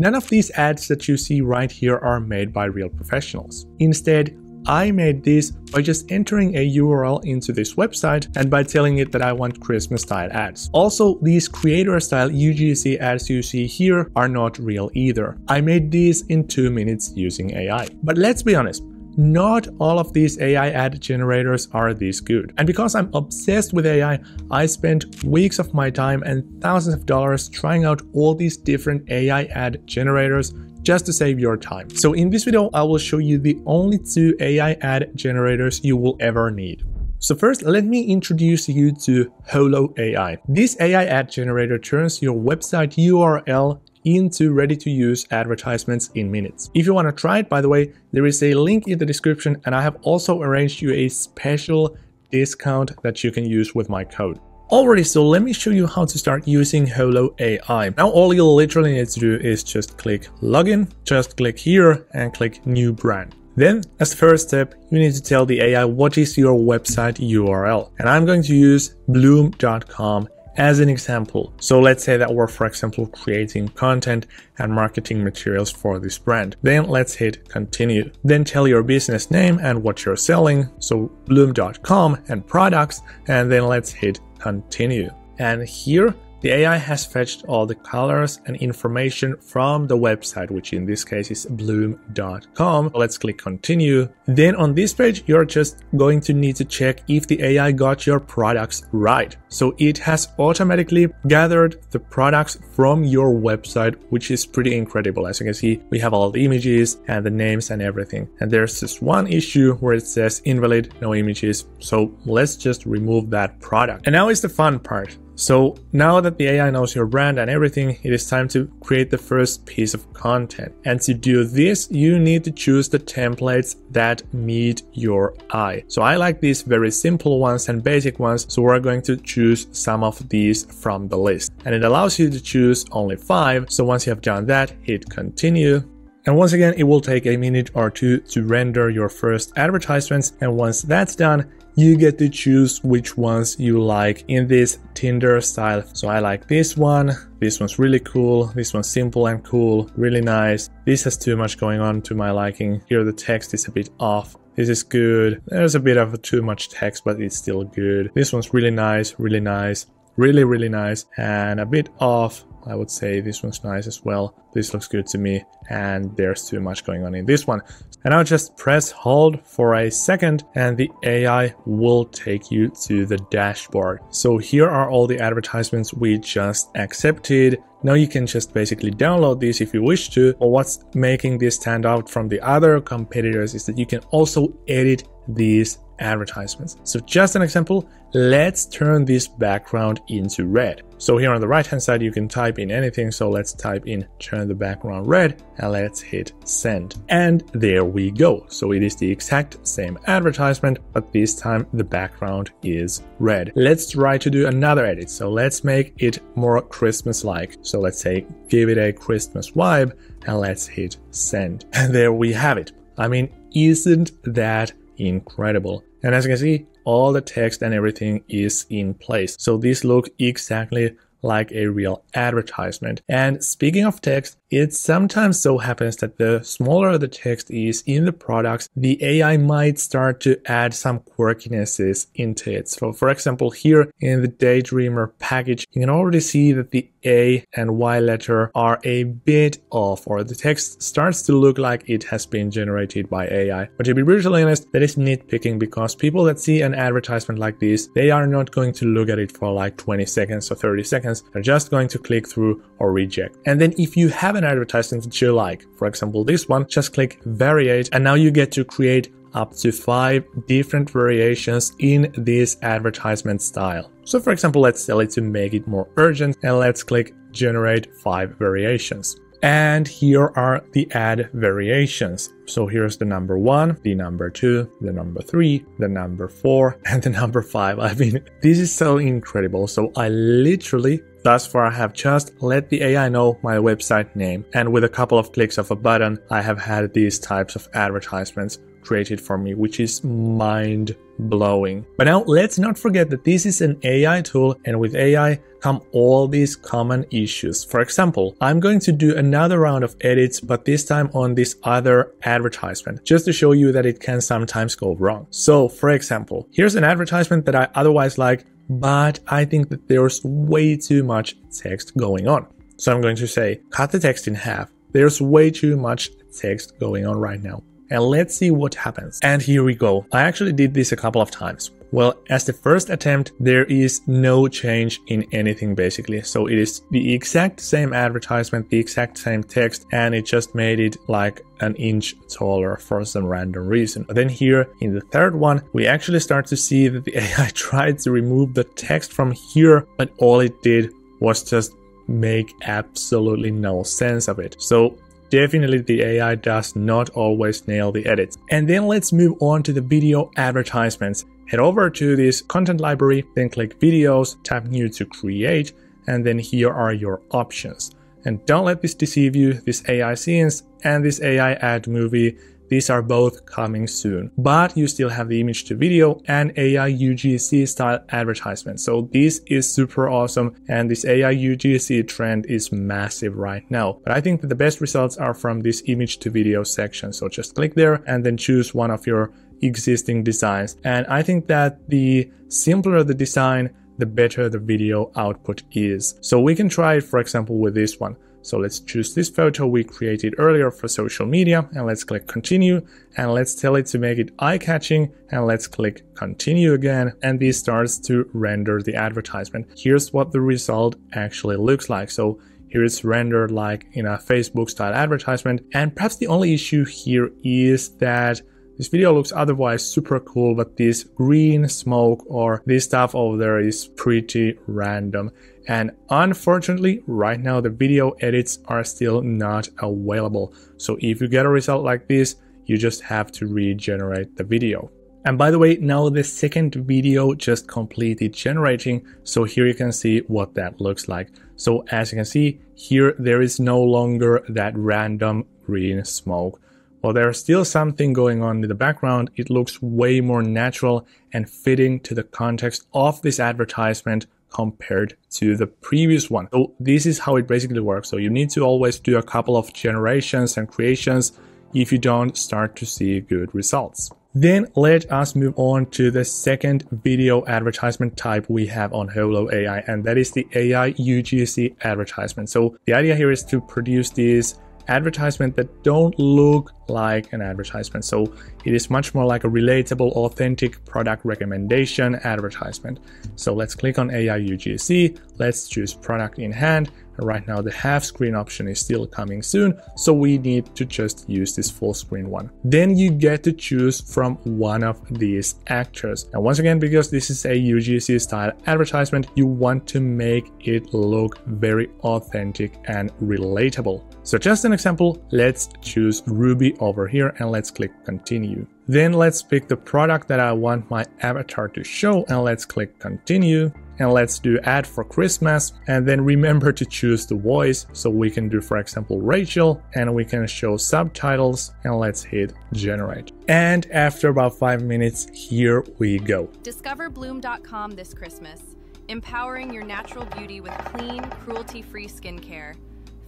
None of these ads that you see right here are made by real professionals. Instead, I made this by just entering a URL into this website and by telling it that I want Christmas style ads. Also, these creator style UGC ads you see here are not real either. I made these in 2 minutes using AI. But let's be honest, not all of these AI ad generators are this good. And because I'm obsessed with AI, I spent weeks of my time and thousands of dollars trying out all these different AI ad generators just to save your time. So in this video, I will show you the only two AI ad generators you will ever need. So first, let me introduce you to Holo AI. This AI ad generator turns your website URL into ready-to-use advertisements in minutes. If you want to try it, by the way, there is a link in the description and I have also arranged you a special discount that you can use with my code. Alrighty, so let me show you how to start using Holo AI. Now all you literally need to do is just click login, just click here and click new brand. Then, as the first step, you need to tell the AI what is your website URL. And I'm going to use bloom.com as an example. So let's say that we're, for example, creating content and marketing materials for this brand. Then let's hit continue. Then tell your business name and what you're selling. So bloom.com and products. And then let's hit continue. And here the AI has fetched all the colors and information from the website, which in this case is bloom.com. Let's click continue. Then on this page, you're just going to need to check if the AI got your products right. So it has automatically gathered the products from your website, which is pretty incredible. As you can see, we have all the images and the names and everything. And there's this one issue where it says invalid, no images. So let's just remove that product. And now is the fun part. So now that the AI knows your brand and everything, it is time to create the first piece of content. And to do this, you need to choose the templates that meet your eye. So I like these very simple ones and basic ones. So we're going to choose some of these from the list. And it allows you to choose only five. So once you have done that, hit continue. And once again, it will take a minute or two to render your first advertisements. And once that's done, you get to choose which ones you like in this Tinder style. So I like this one. This one's really cool. This one's simple and cool, really nice. This has too much going on to my liking. Here the text is a bit off. This is good. There's a bit of too much text, but it's still good. This one's really nice, really nice, really, really nice, and a bit off. I would say this one's nice as well. This looks good to me and there's too much going on in this one. And I'll just press hold for a second and the AI will take you to the dashboard. So here are all the advertisements we just accepted. Now you can just basically download these if you wish to. But what's making this stand out from the other competitors is that you can also edit these advertisements. So just an example, let's turn this background into red. So here on the right hand side, you can type in anything. So let's type in turn the background red and let's hit send. And there we go. So it is the exact same advertisement, but this time the background is red. Let's try to do another edit. So let's make it more Christmas-like. So let's say give it a Christmas vibe and let's hit send. And there we have it. I mean, isn't that incredible? And as you can see, all the text and everything is in place. So this looks exactly like a real advertisement. And speaking of text, it sometimes so happens that the smaller the text is in the products, the AI might start to add some quirkinesses into it. So for example, here in the Daydreamer package, you can already see that the A and Y letter are a bit off or the text starts to look like it has been generated by AI. But to be brutally honest, that is nitpicking because people that see an advertisement like this, they are not going to look at it for like 20 seconds or 30 seconds. They're just going to click through or reject. And then if you have an advertisement that you like, for example this one, just click variate and now you get to create up to five different variations in this advertisement style. So for example, let's tell it to make it more urgent and let's click generate five variations. And here are the ad variations. So here's the number one, the number two, the number three, the number four, and the number five. I mean, this is so incredible. So I literally Thus far I have just let the AI know my website name and with a couple of clicks of a button I have had these types of advertisements created for me, which is mind blowing. But now let's not forget that this is an AI tool and with AI come all these common issues. For example, I'm going to do another round of edits, but this time on this other advertisement, just to show you that it can sometimes go wrong. So for example, here's an advertisement that I otherwise like, but I think that there's way too much text going on. So I'm going to say, cut the text in half. There's way too much text going on right now and let's see what happens. And here we go. I actually did this a couple of times. Well, as the first attempt, there is no change in anything basically. So it is the exact same advertisement, the exact same text, and it just made it like an inch taller for some random reason. But then here in the third one, we actually start to see that the AI tried to remove the text from here, but all it did was just make absolutely no sense of it. So Definitely the AI does not always nail the edits. And then let's move on to the video advertisements. Head over to this content library, then click videos, tap new to create, and then here are your options. And don't let this deceive you, this AI scenes and this AI ad movie these are both coming soon, but you still have the image to video and AI UGC style advertisement. So this is super awesome and this AI UGC trend is massive right now. But I think that the best results are from this image to video section. So just click there and then choose one of your existing designs. And I think that the simpler the design, the better the video output is. So we can try it, for example, with this one. So let's choose this photo we created earlier for social media and let's click continue and let's tell it to make it eye-catching and let's click continue again and this starts to render the advertisement. Here's what the result actually looks like. So here it's rendered like in a Facebook style advertisement and perhaps the only issue here is that this video looks otherwise super cool, but this green smoke or this stuff over there is pretty random. And unfortunately, right now the video edits are still not available. So if you get a result like this, you just have to regenerate the video. And by the way, now the second video just completed generating. So here you can see what that looks like. So as you can see here, there is no longer that random green smoke. While there's still something going on in the background, it looks way more natural and fitting to the context of this advertisement compared to the previous one. So this is how it basically works. So you need to always do a couple of generations and creations if you don't start to see good results. Then let us move on to the second video advertisement type we have on Holo AI, and that is the AI UGC advertisement. So the idea here is to produce these advertisement that don't look like an advertisement. So it is much more like a relatable, authentic product recommendation advertisement. So let's click on AI UGC. Let's choose product in hand right now the half screen option is still coming soon, so we need to just use this full screen one. Then you get to choose from one of these actors. And once again, because this is a UGC style advertisement, you want to make it look very authentic and relatable. So just an example, let's choose Ruby over here and let's click continue. Then let's pick the product that I want my avatar to show and let's click continue and let's do ad for Christmas and then remember to choose the voice so we can do for example Rachel and we can show subtitles and let's hit generate. And after about 5 minutes here we go. Discover bloom.com this Christmas, empowering your natural beauty with clean, cruelty-free skincare.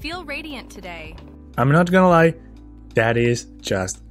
Feel radiant today. I'm not gonna lie, that is just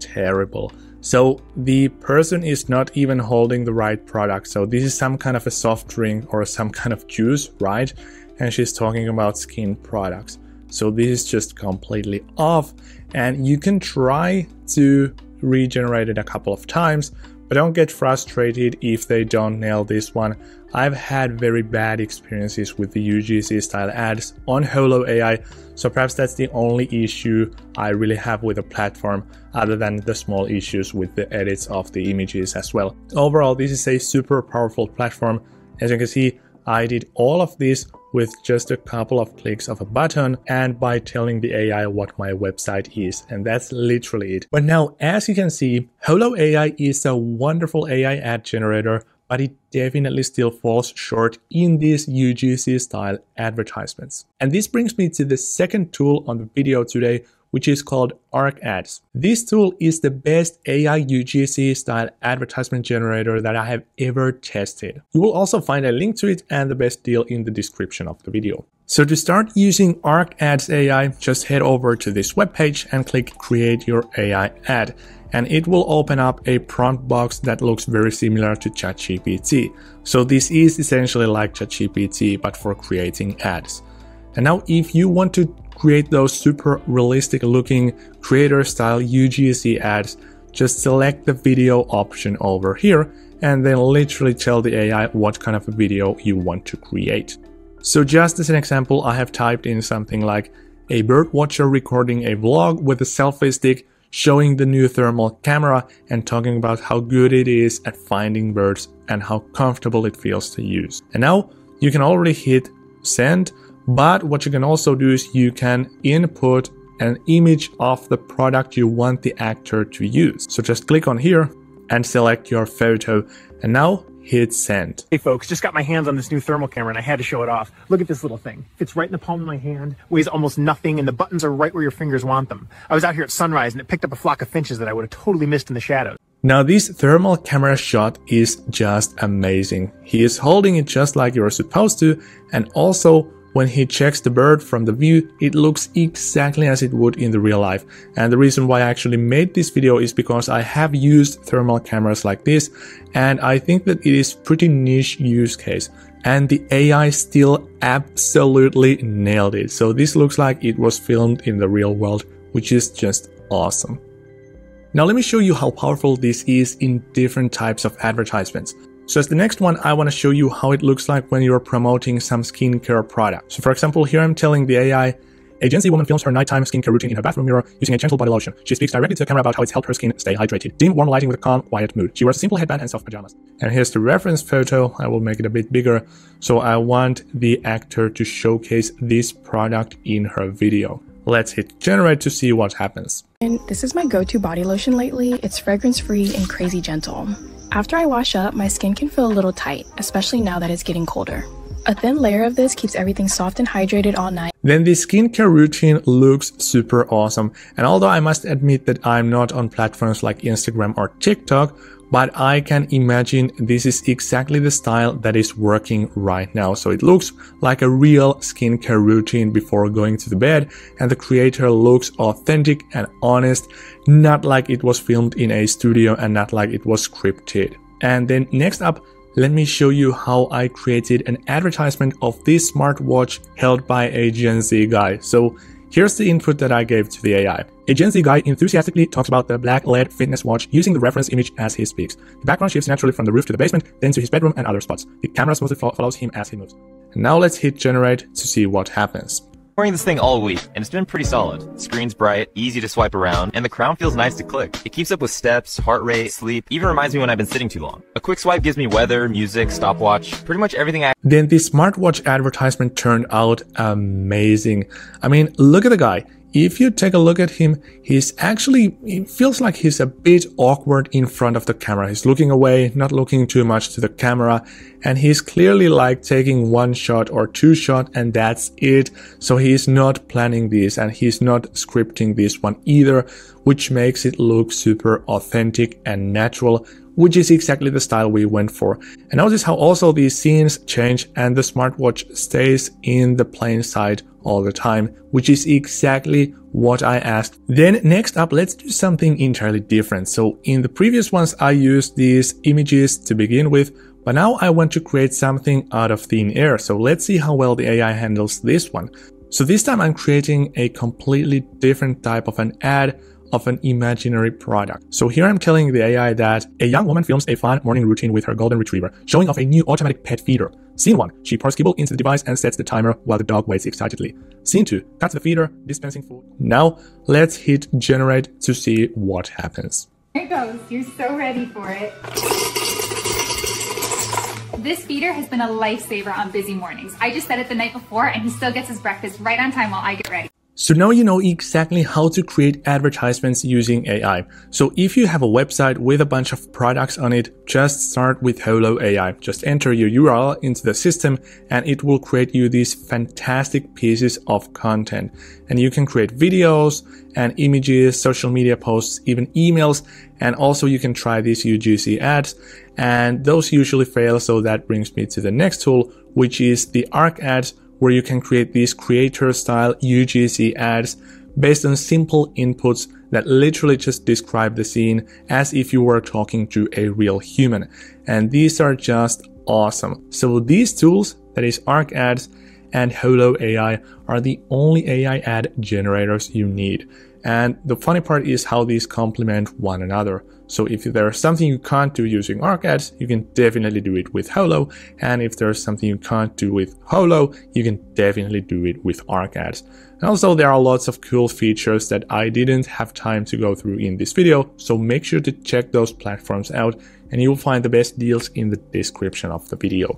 terrible. So the person is not even holding the right product. So this is some kind of a soft drink or some kind of juice, right? And she's talking about skin products. So this is just completely off. And you can try to regenerate it a couple of times, but don't get frustrated if they don't nail this one. I've had very bad experiences with the UGC style ads on Holo AI, so perhaps that's the only issue I really have with the platform, other than the small issues with the edits of the images as well. Overall, this is a super powerful platform. As you can see, I did all of this with just a couple of clicks of a button and by telling the AI what my website is. And that's literally it. But now, as you can see, Holo AI is a wonderful AI ad generator but it definitely still falls short in these UGC style advertisements. And this brings me to the second tool on the video today, which is called Arcads. This tool is the best AI UGC style advertisement generator that I have ever tested. You will also find a link to it and the best deal in the description of the video. So to start using Arcads AI, just head over to this webpage and click create your AI ad. And it will open up a prompt box that looks very similar to ChatGPT. So this is essentially like ChatGPT, but for creating ads. And now if you want to create those super realistic looking creator style UGC ads, just select the video option over here and then literally tell the AI what kind of a video you want to create. So just as an example, I have typed in something like a bird watcher recording a vlog with a selfie stick showing the new thermal camera and talking about how good it is at finding birds and how comfortable it feels to use. And now you can already hit send, but what you can also do is you can input an image of the product you want the actor to use. So just click on here and select your photo. And now hit send. Hey folks, just got my hands on this new thermal camera and I had to show it off. Look at this little thing. Fits right in the palm of my hand, weighs almost nothing, and the buttons are right where your fingers want them. I was out here at sunrise and it picked up a flock of finches that I would have totally missed in the shadows. Now this thermal camera shot is just amazing. He is holding it just like you're supposed to and also when he checks the bird from the view, it looks exactly as it would in the real life. And the reason why I actually made this video is because I have used thermal cameras like this, and I think that it is pretty niche use case. And the AI still absolutely nailed it. So this looks like it was filmed in the real world, which is just awesome. Now let me show you how powerful this is in different types of advertisements. So as the next one, I want to show you how it looks like when you're promoting some skincare product. So for example, here I'm telling the AI, a Gen Z woman films her nighttime skincare routine in her bathroom mirror using a gentle body lotion. She speaks directly to the camera about how it's helped her skin stay hydrated. Dim, warm lighting with a calm, quiet mood. She wears a simple headband and soft pajamas. And here's the reference photo. I will make it a bit bigger. So I want the actor to showcase this product in her video. Let's hit generate to see what happens. And this is my go-to body lotion lately. It's fragrance free and crazy gentle. After I wash up, my skin can feel a little tight, especially now that it's getting colder. A thin layer of this keeps everything soft and hydrated all night. Then the skincare routine looks super awesome. And although I must admit that I'm not on platforms like Instagram or TikTok, but I can imagine this is exactly the style that is working right now. So it looks like a real skincare routine before going to the bed and the creator looks authentic and honest, not like it was filmed in a studio and not like it was scripted. And then next up, let me show you how I created an advertisement of this smartwatch held by a Gen Z guy. So Here's the input that I gave to the AI. A Gen Z guy enthusiastically talks about the black LED fitness watch using the reference image as he speaks. The background shifts naturally from the roof to the basement, then to his bedroom and other spots. The camera smoothly follows him as he moves. Now let's hit generate to see what happens wearing this thing all week, and it's been pretty solid. screen's bright, easy to swipe around, and the crown feels nice to click. It keeps up with steps, heart rate, sleep, even reminds me when I've been sitting too long. A quick swipe gives me weather, music, stopwatch, pretty much everything I- Then the smartwatch advertisement turned out amazing. I mean, look at the guy if you take a look at him, he's actually, it feels like he's a bit awkward in front of the camera. He's looking away, not looking too much to the camera, and he's clearly like taking one shot or two shot and that's it. So he's not planning this and he's not scripting this one either, which makes it look super authentic and natural, which is exactly the style we went for. And notice how also these scenes change and the smartwatch stays in the plain sight all the time, which is exactly what I asked. Then next up, let's do something entirely different. So in the previous ones, I used these images to begin with, but now I want to create something out of thin air. So let's see how well the AI handles this one. So this time I'm creating a completely different type of an ad of an imaginary product. So here I'm telling the AI that a young woman films a fun morning routine with her golden retriever, showing off a new automatic pet feeder. Scene 1. She pours kibble into the device and sets the timer while the dog waits excitedly. Scene 2. Cuts the feeder, dispensing food. Now, let's hit generate to see what happens. Here it goes. You're so ready for it. This feeder has been a lifesaver on busy mornings. I just set it the night before and he still gets his breakfast right on time while I get ready. So now you know exactly how to create advertisements using AI. So if you have a website with a bunch of products on it, just start with Holo AI. Just enter your URL into the system and it will create you these fantastic pieces of content. And you can create videos and images, social media posts, even emails. And also you can try these UGC ads and those usually fail. So that brings me to the next tool, which is the Arcads where you can create these creator style UGC ads based on simple inputs that literally just describe the scene as if you were talking to a real human. And these are just awesome. So these tools, that is Arcads and Holo AI, are the only AI ad generators you need. And the funny part is how these complement one another. So if there's something you can't do using Arcads, you can definitely do it with Holo. And if there's something you can't do with Holo, you can definitely do it with Arcads. And also there are lots of cool features that I didn't have time to go through in this video. So make sure to check those platforms out and you'll find the best deals in the description of the video.